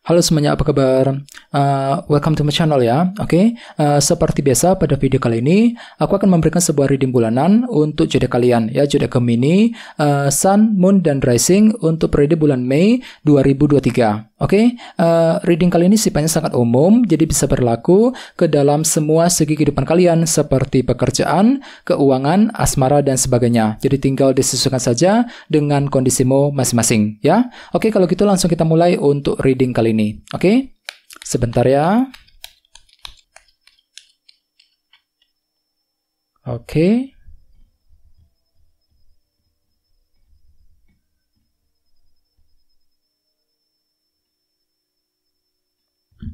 Halo semuanya, apa kabar? Uh, welcome to my channel ya. Oke, okay? uh, seperti biasa pada video kali ini, aku akan memberikan sebuah reading bulanan untuk zodiak kalian ya, zodiak Gemini, uh, Sun, Moon, dan Rising untuk periode bulan Mei 2023. Oke, okay? uh, reading kali ini sifatnya sangat umum, jadi bisa berlaku ke dalam semua segi kehidupan kalian seperti pekerjaan, keuangan, asmara, dan sebagainya. Jadi tinggal disesuaikan saja dengan kondisimu masing-masing ya. Oke, okay, kalau gitu langsung kita mulai untuk reading kali ini. Oke, okay? sebentar ya. Oke. Okay.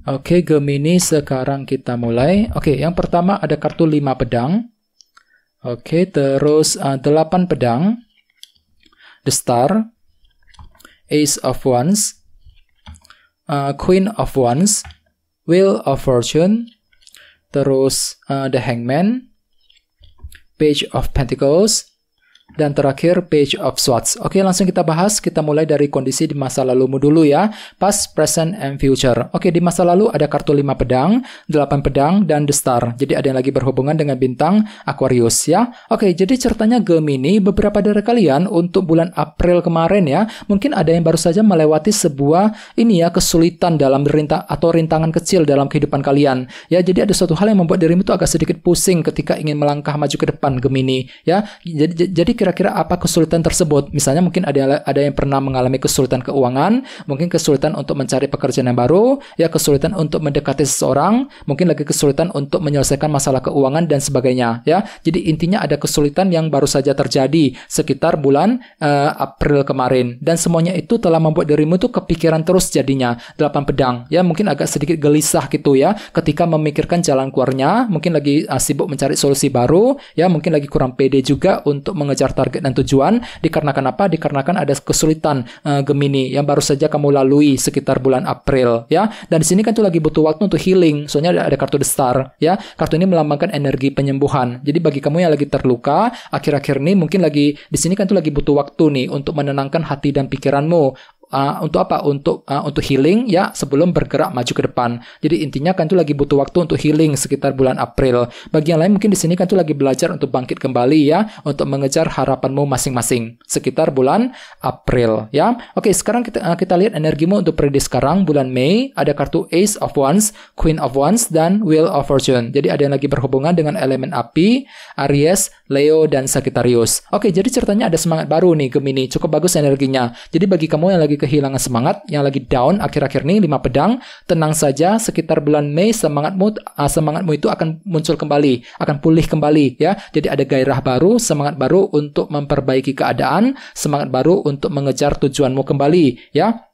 Oke, okay, Gemini sekarang kita mulai. Oke, okay, yang pertama ada kartu 5 pedang. Oke, okay, terus uh, 8 pedang. The Star. Ace of Wands uh, Queen of Wands, Wheel of Fortune, terus uh, The Hangman, Page of Pentacles, dan terakhir page of swords. Oke, langsung kita bahas. Kita mulai dari kondisi di masa lalumu dulu ya. Past, present, and future. Oke, di masa lalu ada kartu 5 pedang, 8 pedang, dan the star. Jadi ada yang lagi berhubungan dengan bintang Aquarius ya. Oke, jadi ceritanya Gemini beberapa dari kalian untuk bulan April kemarin ya, mungkin ada yang baru saja melewati sebuah ini ya kesulitan dalam rintang atau rintangan kecil dalam kehidupan kalian. Ya, jadi ada suatu hal yang membuat dirimu itu agak sedikit pusing ketika ingin melangkah maju ke depan Gemini ya. Jadi jadi kira-kira apa kesulitan tersebut? Misalnya mungkin ada ada yang pernah mengalami kesulitan keuangan, mungkin kesulitan untuk mencari pekerjaan yang baru, ya kesulitan untuk mendekati seseorang, mungkin lagi kesulitan untuk menyelesaikan masalah keuangan dan sebagainya, ya. Jadi intinya ada kesulitan yang baru saja terjadi sekitar bulan uh, April kemarin dan semuanya itu telah membuat dirimu tuh kepikiran terus jadinya delapan pedang, ya mungkin agak sedikit gelisah gitu ya ketika memikirkan jalan keluarnya, mungkin lagi uh, sibuk mencari solusi baru, ya mungkin lagi kurang pede juga untuk mengejar mengejar target dan tujuan dikarenakan apa? Dikarenakan ada kesulitan uh, Gemini yang baru saja kamu lalui sekitar bulan April ya. Dan di sini kan tuh lagi butuh waktu untuk healing. Soalnya ada, ada kartu The Star ya. Kartu ini melambangkan energi penyembuhan. Jadi bagi kamu yang lagi terluka akhir-akhir ini mungkin lagi di sini kan tuh lagi butuh waktu nih untuk menenangkan hati dan pikiranmu Uh, untuk apa? Untuk uh, untuk healing ya sebelum bergerak maju ke depan. Jadi intinya kan itu lagi butuh waktu untuk healing sekitar bulan April. Bagi yang lain mungkin di sini kan itu lagi belajar untuk bangkit kembali ya untuk mengejar harapanmu masing-masing sekitar bulan April ya. Oke, sekarang kita uh, kita lihat energimu untuk periode sekarang bulan Mei ada kartu Ace of Wands, Queen of Wands dan Wheel of Fortune. Jadi ada yang lagi berhubungan dengan elemen api, Aries, Leo dan Sagittarius. Oke, jadi ceritanya ada semangat baru nih Gemini. Cukup bagus energinya. Jadi bagi kamu yang lagi kehilangan semangat, yang lagi down akhir-akhir ini lima pedang, tenang saja sekitar bulan Mei semangatmu uh, semangatmu itu akan muncul kembali, akan pulih kembali ya. Jadi ada gairah baru, semangat baru untuk memperbaiki keadaan, semangat baru untuk mengejar tujuanmu kembali ya.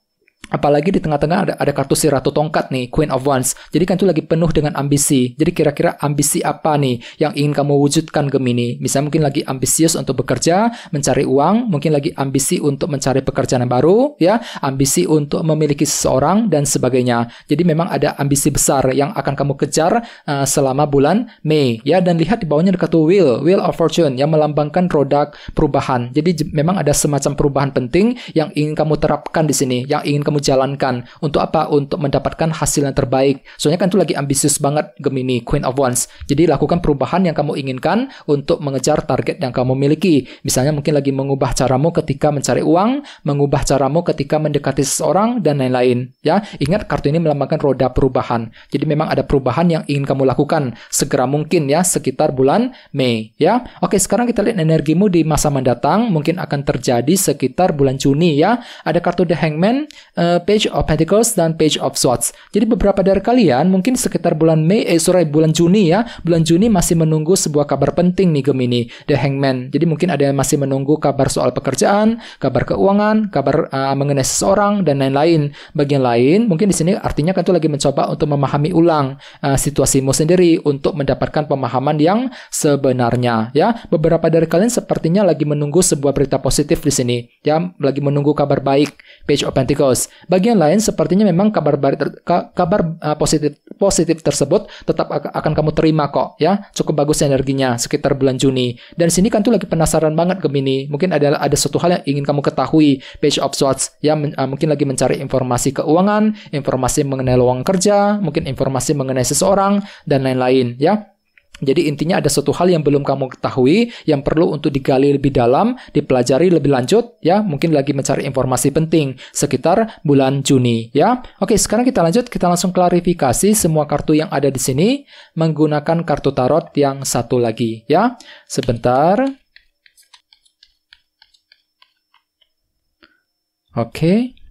Apalagi di tengah-tengah ada, ada kartu si Ratu Tongkat nih, Queen of Wands. Jadi kan itu lagi penuh dengan ambisi. Jadi kira-kira ambisi apa nih yang ingin kamu wujudkan Gemini? Misalnya mungkin lagi ambisius untuk bekerja, mencari uang, mungkin lagi ambisi untuk mencari pekerjaan yang baru, ya, ambisi untuk memiliki seseorang dan sebagainya. Jadi memang ada ambisi besar yang akan kamu kejar uh, selama bulan Mei, ya. Dan lihat di bawahnya ada kartu Wheel, Wheel of Fortune yang melambangkan roda perubahan. Jadi memang ada semacam perubahan penting yang ingin kamu terapkan di sini, yang ingin kamu jalankan. Untuk apa? Untuk mendapatkan hasil yang terbaik. Soalnya kan itu lagi ambisius banget Gemini, Queen of Wands. Jadi lakukan perubahan yang kamu inginkan untuk mengejar target yang kamu miliki. Misalnya mungkin lagi mengubah caramu ketika mencari uang, mengubah caramu ketika mendekati seseorang, dan lain-lain. Ya, ingat kartu ini melambangkan roda perubahan. Jadi memang ada perubahan yang ingin kamu lakukan segera mungkin ya, sekitar bulan Mei. Ya, oke sekarang kita lihat energimu di masa mendatang mungkin akan terjadi sekitar bulan Juni ya. Ada kartu The Hangman, uh, Page of Pentacles dan Page of Swords. Jadi beberapa dari kalian mungkin sekitar bulan Mei, eh sorry bulan Juni ya, bulan Juni masih menunggu sebuah kabar penting nih Gemini, The Hangman. Jadi mungkin ada yang masih menunggu kabar soal pekerjaan, kabar keuangan, kabar uh, mengenai seseorang dan lain-lain. Bagian lain mungkin di sini artinya kan tuh lagi mencoba untuk memahami ulang uh, situasimu sendiri untuk mendapatkan pemahaman yang sebenarnya ya. Beberapa dari kalian sepertinya lagi menunggu sebuah berita positif di sini ya, lagi menunggu kabar baik Page of Pentacles. Bagian lain sepertinya memang kabar kabar uh, positif positif tersebut tetap akan kamu terima kok ya. Cukup bagus energinya sekitar bulan Juni. Dan sini kan tuh lagi penasaran banget Gemini. Mungkin ada ada suatu hal yang ingin kamu ketahui. Page of Swords ya uh, mungkin lagi mencari informasi keuangan, informasi mengenai lowongan kerja, mungkin informasi mengenai seseorang dan lain-lain ya. Jadi intinya ada suatu hal yang belum kamu ketahui yang perlu untuk digali lebih dalam, dipelajari lebih lanjut ya, mungkin lagi mencari informasi penting sekitar bulan Juni ya. Oke, sekarang kita lanjut, kita langsung klarifikasi semua kartu yang ada di sini menggunakan kartu tarot yang satu lagi ya. Sebentar. Oke.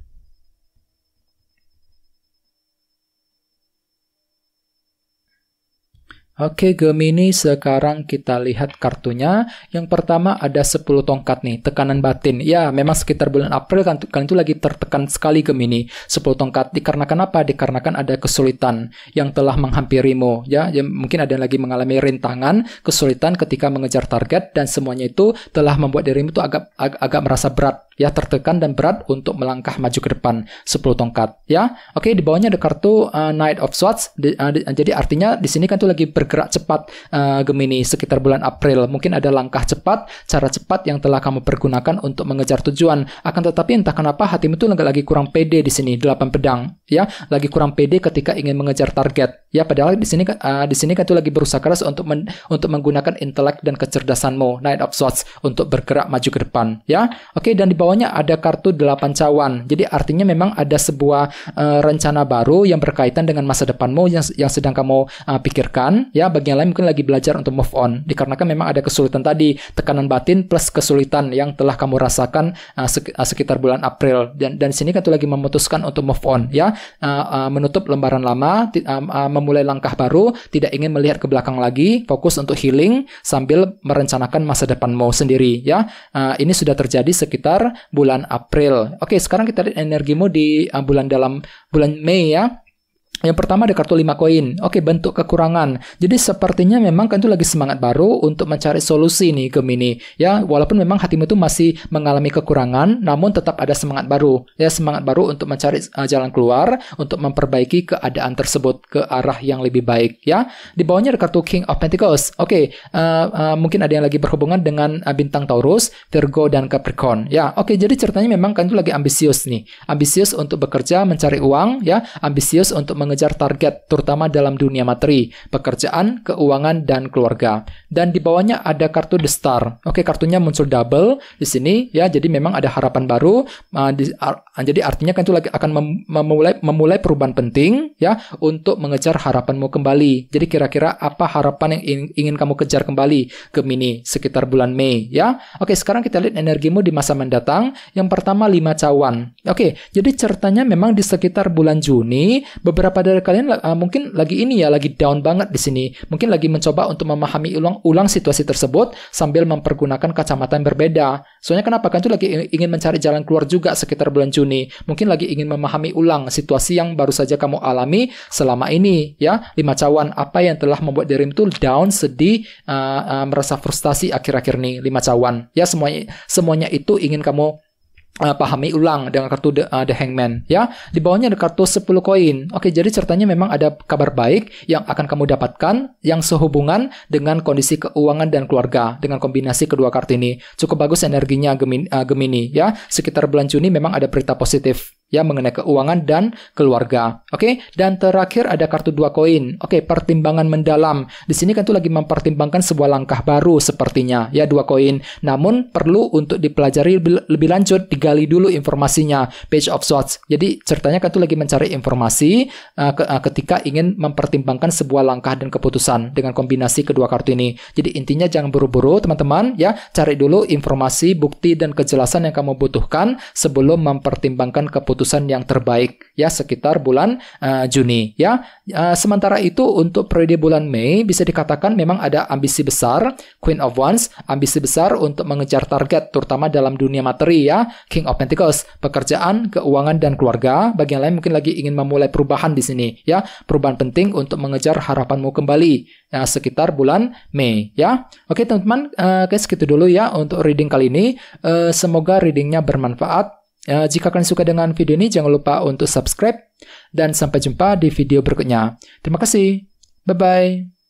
Oke Gemini, sekarang kita lihat kartunya. Yang pertama ada 10 tongkat nih, tekanan batin. Ya, memang sekitar bulan April kan kalian itu lagi tertekan sekali Gemini. 10 tongkat dikarenakan apa? Dikarenakan ada kesulitan yang telah menghampirimu. Ya, ya mungkin ada yang lagi mengalami rintangan, kesulitan ketika mengejar target dan semuanya itu telah membuat dirimu itu agak ag agak merasa berat ya tertekan dan berat untuk melangkah maju ke depan. 10 tongkat. Ya oke di bawahnya ada kartu uh, Knight of Swords. Di, uh, di, jadi artinya di sini kan tuh lagi bergerak cepat uh, Gemini sekitar bulan April. Mungkin ada langkah cepat cara cepat yang telah kamu pergunakan untuk mengejar tujuan. Akan tetapi entah kenapa hatimu tuh lagi kurang pede di sini delapan pedang. Ya lagi kurang pede ketika ingin mengejar target. Ya padahal di sini uh, di sini kan tuh lagi berusaha keras untuk men, untuk menggunakan intelek dan kecerdasanmu Knight of Swords untuk bergerak maju ke depan. Ya oke dan di bawah bawahnya ada kartu 8 cawan. Jadi artinya memang ada sebuah uh, rencana baru yang berkaitan dengan masa depanmu yang yang sedang kamu uh, pikirkan. Ya, bagi yang lain mungkin lagi belajar untuk move on. Dikarenakan memang ada kesulitan tadi, tekanan batin plus kesulitan yang telah kamu rasakan uh, sekitar bulan April. Dan dan sini kan lagi memutuskan untuk move on, ya, uh, uh, menutup lembaran lama, uh, uh, memulai langkah baru, tidak ingin melihat ke belakang lagi, fokus untuk healing sambil merencanakan masa depanmu sendiri, ya. Uh, ini sudah terjadi sekitar bulan April. Oke, sekarang kita lihat energimu di uh, bulan dalam bulan Mei ya. Yang pertama ada kartu 5 koin. Oke, bentuk kekurangan. Jadi sepertinya memang kan itu lagi semangat baru untuk mencari solusi nih Gemini. Ya, walaupun memang hatimu itu masih mengalami kekurangan, namun tetap ada semangat baru. Ya, semangat baru untuk mencari uh, jalan keluar, untuk memperbaiki keadaan tersebut ke arah yang lebih baik. Ya, di bawahnya ada kartu King of Pentacles. Oke, uh, uh, mungkin ada yang lagi berhubungan dengan uh, bintang Taurus, Virgo dan Capricorn. Ya, oke. jadi ceritanya memang kan itu lagi ambisius nih. Ambisius untuk bekerja, mencari uang. Ya, ambisius untuk meng mengejar target, terutama dalam dunia materi, pekerjaan, keuangan, dan keluarga. Dan di bawahnya ada kartu The Star. Oke, kartunya muncul double di sini ya. Jadi memang ada harapan baru. Uh, di, uh, jadi artinya kan itu lagi akan mem memulai memulai perubahan penting ya untuk mengejar harapanmu kembali. Jadi kira-kira apa harapan yang ingin, ingin kamu kejar kembali ke Mini sekitar bulan Mei ya. Oke, sekarang kita lihat energimu di masa mendatang. Yang pertama lima cawan. Oke, jadi ceritanya memang di sekitar bulan Juni beberapa beberapa dari kalian uh, mungkin lagi ini ya, lagi down banget di sini. Mungkin lagi mencoba untuk memahami ulang-ulang situasi tersebut sambil mempergunakan kacamata yang berbeda. Soalnya kenapa? Kan itu lagi ingin mencari jalan keluar juga sekitar bulan Juni. Mungkin lagi ingin memahami ulang situasi yang baru saja kamu alami selama ini ya. Lima cawan apa yang telah membuat dirimu itu down, sedih, uh, uh, merasa frustasi akhir-akhir ini. Lima cawan. Ya semuanya semuanya itu ingin kamu uh, pahami ulang dengan kartu the, uh, the Hangman ya. Di bawahnya ada kartu 10 koin. Oke, jadi ceritanya memang ada kabar baik yang akan kamu dapatkan yang sehubungan dengan kondisi keuangan dan keluarga dengan kombinasi kedua kartu ini. Cukup bagus energinya Gemini, uh, Gemini ya. Sekitar bulan Juni memang ada berita positif ya mengenai keuangan dan keluarga. Oke, okay? dan terakhir ada kartu dua koin. Oke, okay, pertimbangan mendalam. Di sini kan tuh lagi mempertimbangkan sebuah langkah baru sepertinya, ya dua koin. Namun perlu untuk dipelajari lebih, lanjut, digali dulu informasinya. Page of Swords. Jadi ceritanya kan tuh lagi mencari informasi uh, ke, uh, ketika ingin mempertimbangkan sebuah langkah dan keputusan dengan kombinasi kedua kartu ini. Jadi intinya jangan buru-buru teman-teman, ya cari dulu informasi, bukti dan kejelasan yang kamu butuhkan sebelum mempertimbangkan keputusan keputusan yang terbaik ya sekitar bulan uh, Juni ya. Uh, sementara itu untuk periode bulan Mei bisa dikatakan memang ada ambisi besar Queen of Wands, ambisi besar untuk mengejar target terutama dalam dunia materi ya, King of Pentacles, pekerjaan, keuangan dan keluarga. Bagi yang lain mungkin lagi ingin memulai perubahan di sini ya, perubahan penting untuk mengejar harapanmu kembali ya sekitar bulan Mei ya. Oke teman-teman, uh, guys gitu dulu ya untuk reading kali ini. Uh, semoga readingnya bermanfaat Uh, jika kalian suka dengan video ini, jangan lupa untuk subscribe. Dan sampai jumpa di video berikutnya. Terima kasih. Bye-bye.